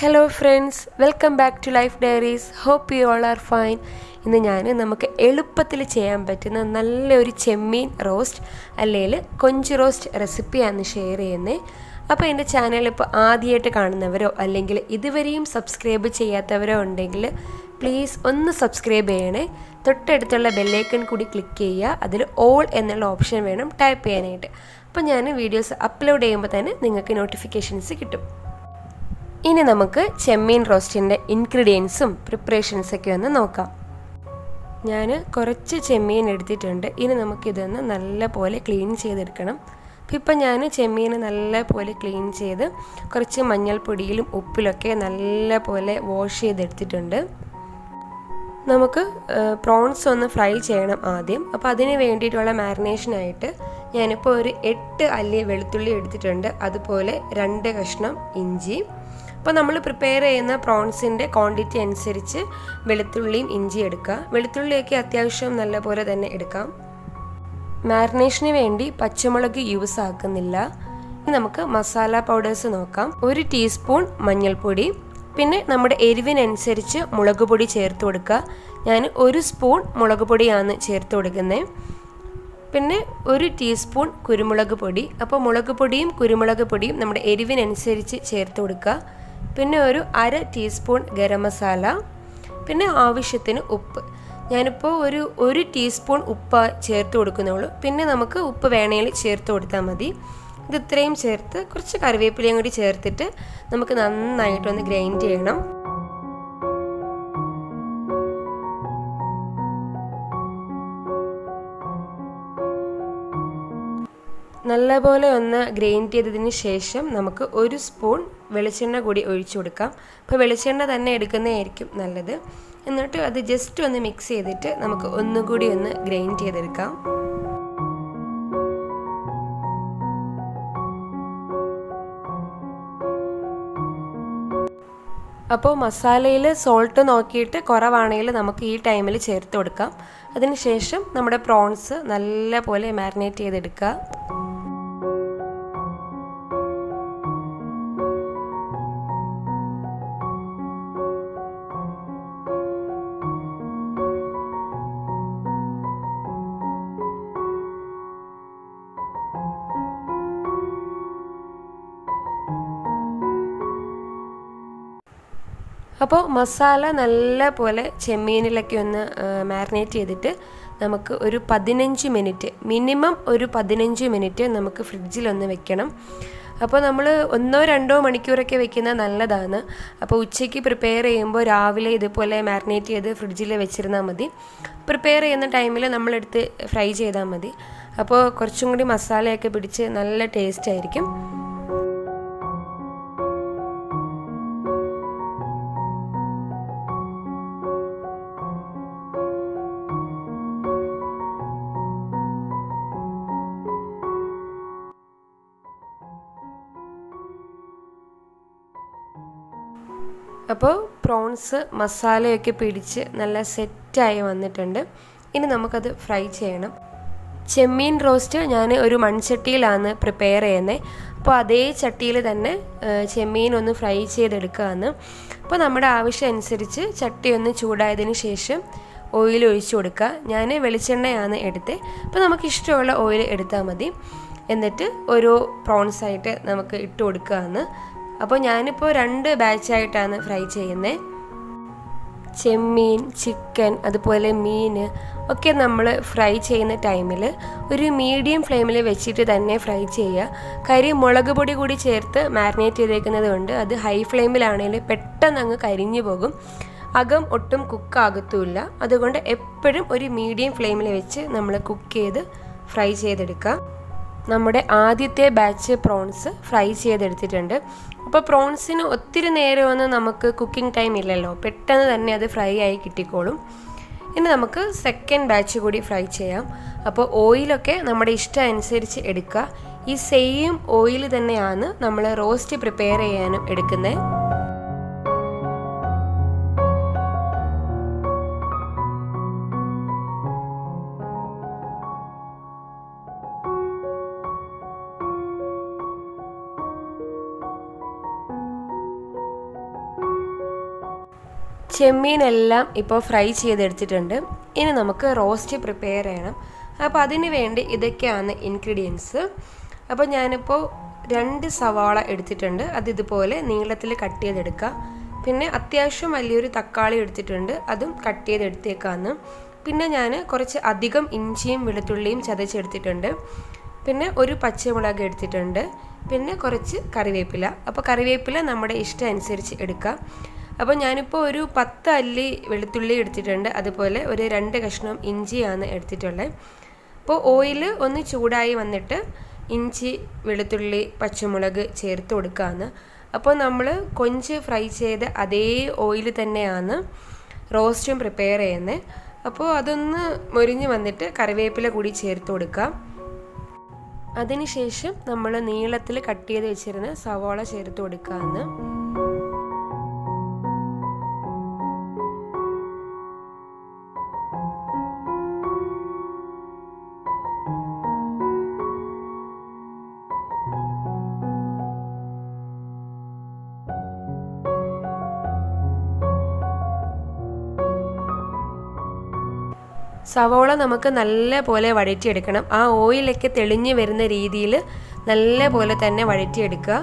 Hello friends welcome back to Life Diaries hope you all are fine ഇന്ന് ഞാൻ നമുക്ക് എളുപ്പത്തിൽ ചെയ്യാൻ പറ്റുന്ന നല്ലൊരു ചെമ്മീൻ റോസ്റ്റ് അല്ലെങ്കിൽ കൊഞ്ച് റോസ്റ്റ് റെസിപ്പിയാണ് ഷെയർ ചെയ്യുന്നത് അപ്പോൾ എന്റെ ചാനൽ ഇപ്പോൾ ആദ്യമായിട്ട് കാണുന്നവരോ അല്ലെങ്കിൽ ഇതുവരെയും സബ്സ്ക്രൈബ് ചെയ്യാത്തവരോ ഉണ്ടെങ്കിൽ പ്ലീസ് ഒന്ന് സബ്സ്ക്രൈബ് ചെയ്യണേ. തൊട്ടടുത്തുള്ള ബെല്ലൈക്കൺ കൂടി ക്ലിക്ക് ചെയ്യുക. അതിൽ ഓൾ എന്നുള്ള ഓപ്ഷൻ വേണം ടൈപ്പ് ചെയ്യാനായിട്ട്. അപ്പോൾ ഞാൻ വീഡിയോസ് അപ്ലോഡ് ചെയ്യുമ്പോൾ തന്നെ നിങ്ങൾക്ക് നോട്ടിഫിക്കേഷൻസ് കിട്ടും. ഇനി നമുക്ക് ചെമ്മീൻ റോസ്റ്റിന്റെ ഇൻഗ്രീഡിയൻസും പ്രിപ്പറേഷൻസൊക്കെ ഒന്ന് നോക്കാം. ഞാൻ കുറച്ച് ചെമ്മീൻ എടുത്തിട്ടുണ്ട്. ഇനി നമുക്കിതൊന്ന് നല്ല പോലെ ക്ലീൻ ചെയ്തെടുക്കണം. അപ്പം ഇപ്പം ഞാൻ ചെമ്മീൻ നല്ല പോലെ ക്ലീൻ ചെയ്ത് കുറച്ച് മഞ്ഞൾപ്പൊടിയിലും ഉപ്പിലൊക്കെ നല്ല പോലെ വാഷ് ചെയ്തെടുത്തിട്ടുണ്ട്. നമുക്ക് പ്രോൺസ് ഒന്ന് ഫ്രൈ ചെയ്യണം ആദ്യം. അപ്പോൾ അതിന് വേണ്ടിയിട്ടുള്ള മാരിനേഷനായിട്ട് ഞാനിപ്പോൾ ഒരു എട്ട് അല്ലി വെളുത്തുള്ളി എടുത്തിട്ടുണ്ട്. അതുപോലെ രണ്ട് കഷ്ണം ഇഞ്ചി. അപ്പോൾ നമ്മൾ പ്രിപ്പയർ ചെയ്യുന്ന പ്രോൺസിന്റെ ക്വാണ്ടിറ്റി അനുസരിച്ച് വെളുത്തുള്ളിയും ഇഞ്ചി എടുക്കുക. വെളുത്തുള്ളിയൊക്കെ അത്യാവശ്യം നല്ലപോലെ തന്നെ എടുക്കാം. മാരിനേഷന് വേണ്ടി പച്ചമുളക് യൂസ് ആക്കുന്നില്ല. ഇനി നമുക്ക് മസാല പൗഡേഴ്സ് നോക്കാം. ഒരു ടീസ്പൂൺ മഞ്ഞൾപ്പൊടി. പിന്നെ നമ്മുടെ എരിവിനനുസരിച്ച് മുളക് പൊടി ചേർത്ത് കൊടുക്കുക. ഞാൻ ഒരു സ്പൂൺ മുളക് പൊടിയാണ് ചേർത്ത് കൊടുക്കുന്നത് പിന്നെ ഒരു ടീസ്പൂൺ കുരുമുളക് പൊടി. അപ്പോൾ മുളക് പൊടിയും കുരുമുളക് പൊടിയും നമ്മുടെ എരിവിനനുസരിച്ച് ചേർത്ത് കൊടുക്കുക. പിന്നെ ഒരു അര ടീസ്പൂൺ ഗരം മസാല പിന്നെ ആവശ്യത്തിന് ഉപ്പ്. ഞാനിപ്പോൾ ഒരു ഒരു ടീസ്പൂൺ ഉപ്പ് ചേർത്ത് കൊടുക്കുന്നുള്ളൂ പിന്നെ നമുക്ക് ഉപ്പ് വേണമെങ്കിൽ ചേർത്ത് കൊടുത്താൽ മതി. ഇത് ഇത്രയും ചേർത്ത് കുറച്ച് കറിവേപ്പിലയും കൂടി ചേർത്തിട്ട് നമുക്ക് നന്നായിട്ടൊന്ന് ഗ്രൈൻഡ് ചെയ്യണം. നല്ലപോലെ ഒന്ന് ഗ്രൈൻഡ് ചെയ്തതിന് ശേഷം നമുക്ക് ഒരു സ്പൂൺ വെളിച്ചെണ്ണ കൂടി ഒഴിച്ചു കൊടുക്കാം. അപ്പോൾ വെളിച്ചെണ്ണ തന്നെ എടുക്കുന്നതായിരിക്കും നല്ലത്. എന്നിട്ട് അത് ജസ്റ്റ് ഒന്ന് മിക്സ് ചെയ്തിട്ട് നമുക്ക് ഒന്നുകൂടി ഒന്ന് ഗ്രൈൻഡ് ചെയ്തെടുക്കാം. അപ്പോൾ മസാലയിൽ സോൾട്ട് നോക്കിയിട്ട് കുറവാണെങ്കിൽ നമുക്ക് ഈ ടൈമിൽ ചേർത്ത് കൊടുക്കാം. അതിനുശേഷം നമ്മുടെ പ്രോൺസ് നല്ല പോലെ മാരിനേറ്റ് ചെയ്തെടുക്കുക. അപ്പോൾ മസാല നല്ല പോലെ ചെമ്മീനിലൊക്കെ ഒന്ന് മാരിനേറ്റ് ചെയ്തിട്ട് നമുക്ക് ഒരു പതിനഞ്ച് മിനിറ്റ് മിനിമം ഒരു പതിനഞ്ച് മിനിറ്റ് നമുക്ക് ഫ്രിഡ്ജിലൊന്ന് വെക്കണം. അപ്പോൾ നമ്മൾ ഒന്നോ രണ്ടോ മണിക്കൂറൊക്കെ വെക്കുന്നത് നല്ലതാണ്. അപ്പോൾ ഉച്ചയ്ക്ക് പ്രിപ്പയർ ചെയ്യുമ്പോൾ രാവിലെ ഇതുപോലെ മാരിനേറ്റ് ചെയ്ത് ഫ്രിഡ്ജിൽ വെച്ചിരുന്നാൽ മതി. പ്രിപ്പയർ ചെയ്യുന്ന ടൈമിൽ നമ്മളെടുത്ത് ഫ്രൈ ചെയ്താൽ മതി. അപ്പോൾ കുറച്ചും കൂടി മസാലയൊക്കെ പിടിച്ച് നല്ല ടേസ്റ്റ് ആയിരിക്കും. അപ്പോൾ പ്രോൺസ് മസാലയൊക്കെ പിടിച്ച് നല്ല സെറ്റായി വന്നിട്ടുണ്ട്. ഇനി നമുക്കത് ഫ്രൈ ചെയ്യണം. ചെമ്മീൻ റോസ്റ്റ് ഞാൻ ഒരു മൺചട്ടിയിലാണ് പ്രിപ്പയർ ചെയ്യുന്നത് അപ്പോൾ അതേ ചട്ടിയിൽ തന്നെ ചെമ്മീൻ ഒന്ന് ഫ്രൈ ചെയ്തെടുക്കുകയാണ് അപ്പോൾ നമ്മുടെ ആവശ്യം അനുസരിച്ച് ചട്ടി ഒന്ന് ചൂടായതിന് ശേഷം ഓയിൽ ഒഴിച്ചു കൊടുക്കുക. ഞാൻ വെളിച്ചെണ്ണയാണ് എടുത്തത് അപ്പോൾ നമുക്ക് ഇഷ്ടമുള്ള ഓയിൽ എടുത്താൽ മതി. എന്നിട്ട് ഓരോ പ്രോൺസായിട്ട് നമുക്ക് ഇട്ട് കൊടുക്കുകയാണ് അപ്പോൾ ഞാനിപ്പോൾ രണ്ട് ബാച്ചായിട്ടാണ് ഫ്രൈ ചെയ്യുന്നത് ചെമ്മീൻ ചിക്കൻ അതുപോലെ മീൻ ഒക്കെ നമ്മൾ ഫ്രൈ ചെയ്യുന്ന ടൈമിൽ ഒരു മീഡിയം ഫ്ലെയിമിൽ വെച്ചിട്ട് തന്നെ ഫ്രൈ ചെയ്യുക. കരി മുളക് പൊടി കൂടി ചേർത്ത് മാരിനേറ്റ് ചെയ്തേക്കുന്നത് കൊണ്ട് അത് ഹൈ ഫ്ലെയിമിലാണെങ്കിൽ പെട്ടെന്ന് അങ്ങ് കരിഞ്ഞു പോകും. അകം ഒട്ടും കുക്കാകത്തുമില്ല അതുകൊണ്ട് എപ്പോഴും ഒരു മീഡിയം ഫ്ലെയിമിൽ വെച്ച് നമ്മൾ കുക്ക് ചെയ്ത് ഫ്രൈ ചെയ്തെടുക്കുക നമ്മുടെ ആദ്യത്തെ ബാച്ച് പ്രോൺസ് ഫ്രൈ ചെയ്തെടുത്തിട്ടുണ്ട്. അപ്പോൾ പ്രോൺസിന് ഒത്തിരി നേരമൊന്നും നമുക്ക് കുക്കിംഗ് ടൈം ഇല്ലല്ലോ. പെട്ടെന്ന് തന്നെ അത് ഫ്രൈ ആയി കിട്ടിക്കോളും. ഇനി നമുക്ക് സെക്കൻഡ് ബാച്ച് കൂടി ഫ്രൈ ചെയ്യാം. അപ്പോൾ ഓയിലൊക്കെ നമ്മുടെ ഇഷ്ടം അനുസരിച്ച് എടുക്കുക. ഈ സെയിം ഓയിൽ തന്നെയാണ് നമ്മൾ റോസ്റ്റ് പ്രിപ്പയർ ചെയ്യാനും എടുക്കുന്നത്. ചെമ്മീനെല്ലാം ഇപ്പോൾ ഫ്രൈ ചെയ്തെടുത്തിട്ടുണ്ട്. ഇനി നമുക്ക് റോസ്റ്റ് പ്രിപ്പയർ ചെയ്യണം. അപ്പോൾ അതിന് വേണ്ടി ഇതൊക്കെയാണ് ഇൻഗ്രീഡിയൻസ്. അപ്പോൾ ഞാനിപ്പോൾ രണ്ട് സവാള എടുത്തിട്ടുണ്ട്. അത് ഇതുപോലെ നീളത്തിൽ കട്ട് ചെയ്തെടുക്കുക. പിന്നെ അത്യാവശ്യം വലിയൊരു തക്കാളി എടുത്തിട്ടുണ്ട്. അതും കട്ട് ചെയ്തെടുത്തേക്കാന്ന്. പിന്നെ ഞാൻ കുറച്ച് അധികം ഇഞ്ചിയും വെളുത്തുള്ളിയും ചതച്ചെടുത്തിട്ടുണ്ട്. പിന്നെ ഒരു പച്ചമുളക് എടുത്തിട്ടുണ്ട്. പിന്നെ കുറച്ച് കറിവേപ്പില. അപ്പോൾ കറിവേപ്പില നമ്മുടെ ഇഷ്ടം അനുസരിച്ച് എടുക്കുക അപ്പോൾ ഞാനിപ്പോൾ ഒരു പത്ത് അല്ലി വെളുത്തുള്ളി എടുത്തിട്ടുണ്ട്. അതുപോലെ ഒരു രണ്ട് കഷ്ണം ഇഞ്ചിയാണ് എടുത്തിട്ടുള്ളത് അപ്പോൾ ഓയിൽ ഒന്ന് ചൂടായി വന്നിട്ട് ഇഞ്ചി വെളുത്തുള്ളി പച്ചമുളക് ചേർത്ത് കൊടുക്കുകയാണ് അപ്പോൾ നമ്മൾ കൊഞ്ച് ഫ്രൈ ചെയ്ത് അതേ ഓയിൽ തന്നെയാണ് റോസ്റ്റും പ്രിപ്പയർ ചെയ്യുന്നത് അപ്പോൾ അതൊന്ന് മൊരിഞ്ഞ് വന്നിട്ട് കറിവേപ്പില കൂടി ചേർത്ത് കൊടുക്കാം. അതിനുശേഷം നമ്മൾ നീളത്തിൽ കട്ട് ചെയ്ത് വെച്ചിരുന്ന സവാള ചേർത്ത് കൊടുക്കുകയാണ് സവോള നമുക്ക് നല്ല പോലെ വഴറ്റിയെടുക്കണം. ആ ഓയിലൊക്കെ തെളിഞ്ഞു വരുന്ന രീതിയിൽ നല്ല പോലെ തന്നെ വഴറ്റിയെടുക്കുക.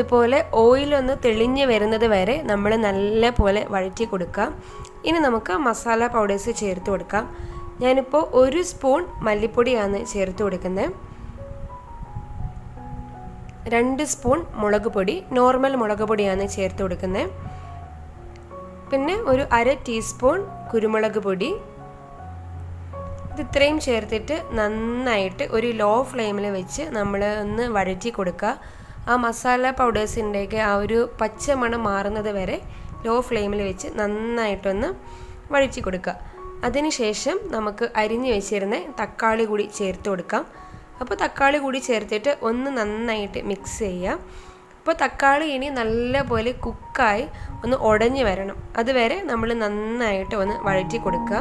ഇതുപോലെ ഓയിലൊന്ന് തെളിഞ്ഞ് വരുന്നത് വരെ നമ്മൾ നല്ല പോലെ വഴറ്റി കൊടുക്കാം. ഇനി നമുക്ക് മസാല പൗഡേഴ്സ് ചേർത്ത് കൊടുക്കാം. ഞാനിപ്പോൾ ഒരു സ്പൂൺ മല്ലിപ്പൊടിയാണ് ചേർത്ത് കൊടുക്കുന്നത് രണ്ട് സ്പൂൺ മുളക് പൊടി നോർമൽ മുളക് പൊടിയാണ് ചേർത്ത് കൊടുക്കുന്നത് പിന്നെ ഒരു അര ടീസ്പൂൺ കുരുമുളക് പൊടി. ഇത് ഇത്രയും ചേർത്തിട്ട് നന്നായിട്ട് ഒരു ലോ ഫ്ലെയിമിൽ വെച്ച് നമ്മൾ ഒന്ന് വഴറ്റി കൊടുക്കുക ആ മസാല പൗഡേഴ്സിന്റെയൊക്കെ ആ ഒരു പച്ച മണം മാറുന്നത് വരെ ലോ ഫ്ലെയിമിൽ വെച്ച് നന്നായിട്ടൊന്ന് വഴറ്റി കൊടുക്കുക. അതിനുശേഷം നമുക്ക് അരിഞ്ഞു വെച്ചിരുന്ന തക്കാളി കൂടി ചേർത്ത് കൊടുക്കാം. അപ്പോൾ തക്കാളി കൂടി ചേർത്തിട്ട് ഒന്ന് നന്നായിട്ട് മിക്സ് ചെയ്യുക. അപ്പോൾ തക്കാളി ഇനി നല്ലപോലെ കുക്കായി ഒന്ന് ഉടഞ്ഞു വരണം. അതുവരെ നമ്മൾ നന്നായിട്ട് ഒന്ന് വഴറ്റി കൊടുക്കുക.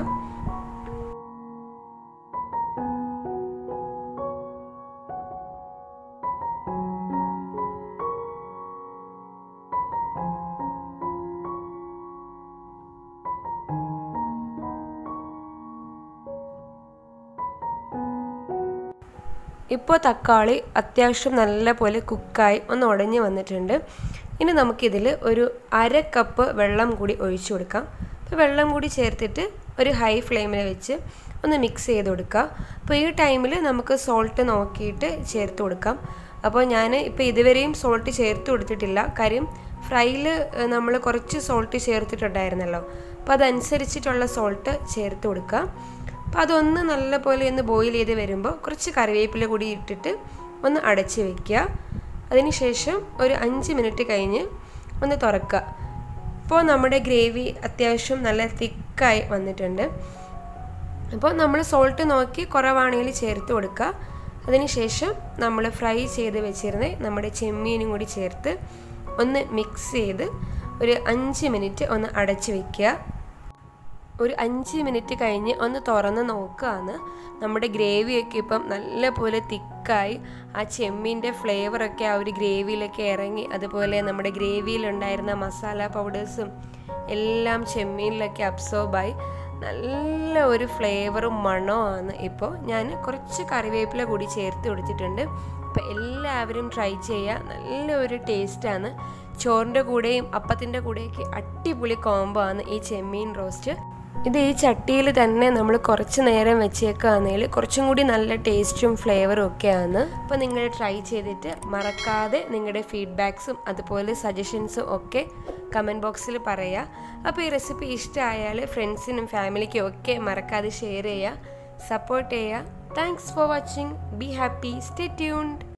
ഇപ്പോൾ തക്കാളി അത്യാവശ്യം നല്ലപോലെ കുക്കായി ഒന്ന് ഉടഞ്ഞു വന്നിട്ടുണ്ട്. ഇനി നമുക്കിതിൽ ഒരു അര കപ്പ് വെള്ളം കൂടി ഒഴിച്ചു കൊടുക്കാം. അപ്പോൾ വെള്ളം കൂടി ചേർത്തിട്ട് ഒരു ഹൈ ഫ്ലെയിമിൽ വെച്ച് ഒന്ന് മിക്സ് ചെയ്ത് കൊടുക്കുക അപ്പോൾ ഈ ടൈമിൽ നമുക്ക് സോൾട്ട് നോക്കിയിട്ട് ചേർത്ത് കൊടുക്കാം. അപ്പോൾ ഞാൻ ഇപ്പോൾ ഇതുവരെയും സോൾട്ട് ചേർത്ത് കൊടുത്തിട്ടില്ല. കാര്യം ഫ്രൈയിൽ നമ്മൾ കുറച്ച് സോൾട്ട് ചേർത്തിട്ടുണ്ടായിരുന്നല്ലോ. അപ്പോൾ അതനുസരിച്ചിട്ടുള്ള സോൾട്ട് ചേർത്ത് കൊടുക്കുക അപ്പോൾ അതൊന്ന് നല്ല പോലെ ഒന്ന് ബോയിൽ ചെയ്ത് വരുമ്പോൾ കുറച്ച് കറിവേപ്പില കൂടി ഇട്ടിട്ട് ഒന്ന് അടച്ച് വെക്കുക. അതിനുശേഷം ഒരു അഞ്ച് മിനിറ്റ് കഴിഞ്ഞ് ഒന്ന് തുറക്കുക. ഇപ്പോൾ നമ്മുടെ ഗ്രേവി അത്യാവശ്യം നല്ല തിക്കായി വന്നിട്ടുണ്ട്. അപ്പോൾ നമ്മൾ സോൾട്ട് നോക്കി കുറവാണെങ്കിൽ ചേർത്ത് കൊടുക്കുക. അതിനുശേഷം നമ്മൾ ഫ്രൈ ചെയ്ത് വെച്ചിരുന്ന നമ്മുടെ ചെമ്മീനും കൂടി ചേർത്ത് ഒന്ന് മിക്സ് ചെയ്ത് ഒരു അഞ്ച് മിനിറ്റ് ഒന്ന് അടച്ച് വെക്കുക. ഒരു അഞ്ച് മിനിറ്റ് കഴിഞ്ഞ് ഒന്ന് തുറന്ന് നോക്കുകയാണ് നമ്മുടെ ഗ്രേവിയൊക്കെ ഇപ്പം നല്ലപോലെ തിക്കായി. ആ ചെമ്മീന്റെ ഫ്ലേവറൊക്കെ ആ ഒരു ഗ്രേവിയിലൊക്കെ ഇറങ്ങി. അതുപോലെ നമ്മുടെ ഗ്രേവിയിലുണ്ടായിരുന്ന മസാല പൗഡേഴ്സും എല്ലാം ചെമ്മീനിലൊക്കെ അബ്സോർബായി. നല്ല ഒരു ഫ്ലേവറും മണമാണ് ഇപ്പോൾ. ഞാൻ കുറച്ച് കറിവേപ്പില കൂടി ചേർത്ത് കൊടുത്തിട്ടുണ്ട്. അപ്പോൾ എല്ലാവരും ട്രൈ ചെയ്യുക. നല്ലൊരു ടേസ്റ്റാണ്. ചോറിന്റെ കൂടെയും അപ്പത്തിന്റെ കൂടെയൊക്കെ അടിപൊളി കോംബോ ആണ് ഈ ചെമ്മീൻ റോസ്റ്റ്. ഇത് ഈ ചട്ടിയിൽ തന്നെ നമ്മൾ കുറച്ച് നേരം വെച്ചേക്കുകയാണെങ്കിൽ കുറച്ചും കൂടി നല്ല ടേസ്റ്റും ഫ്ലേവറും ഒക്കെയാണ്. അപ്പോൾ നിങ്ങൾ ട്രൈ ചെയ്തിട്ട് മറക്കാതെ നിങ്ങളുടെ ഫീഡ്ബാക്സും അതുപോലെ സജഷൻസും ഒക്കെ കമന്റ് ബോക്സിൽ പറയുക. അപ്പോൾ ഈ റെസിപ്പി ഇഷ്ടമായാൽ ഫ്രണ്ട്സിനും ഫാമിലിക്കും ഒക്കെ മറക്കാതെ ഷെയർ ചെയ്യുക. സപ്പോർട്ട് ചെയ്യുക. Thanks for watching. Be happy. Stay tuned.